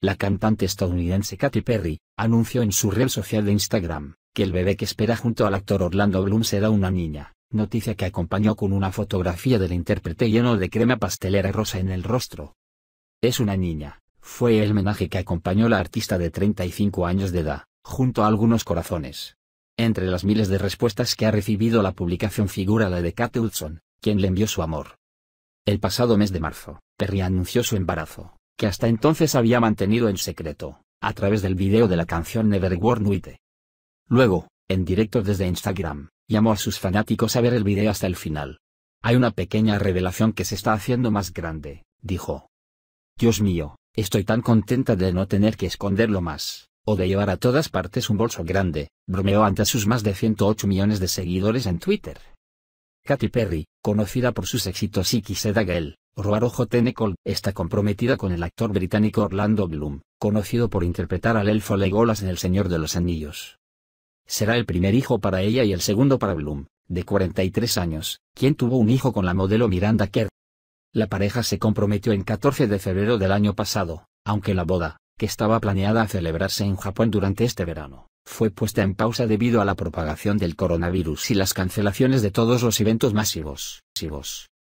la cantante estadounidense Katy Perry, anunció en su red social de Instagram, que el bebé que espera junto al actor Orlando Bloom será una niña, noticia que acompañó con una fotografía del intérprete lleno de crema pastelera rosa en el rostro. Es una niña, fue el homenaje que acompañó la artista de 35 años de edad, junto a algunos corazones. Entre las miles de respuestas que ha recibido la publicación figura la de Kate Hudson, quien le envió su amor. El pasado mes de marzo, Perry anunció su embarazo, que hasta entonces había mantenido en secreto, a través del video de la canción Never Worn With. Luego, en directo desde Instagram, llamó a sus fanáticos a ver el video hasta el final. Hay una pequeña revelación que se está haciendo más grande, dijo. Dios mío, estoy tan contenta de no tener que esconderlo más, o de llevar a todas partes un bolso grande, bromeó ante sus más de 108 millones de seguidores en Twitter. Katy Perry, conocida por sus éxitos y Roar J. Nicole, está comprometida con el actor británico Orlando Bloom, conocido por interpretar al elfo Legolas en El Señor de los Anillos. Será el primer hijo para ella y el segundo para Bloom, de 43 años, quien tuvo un hijo con la modelo Miranda Kerr. La pareja se comprometió en 14 de febrero del año pasado, aunque la boda, que estaba planeada a celebrarse en Japón durante este verano, fue puesta en pausa debido a la propagación del coronavirus y las cancelaciones de todos los eventos masivos.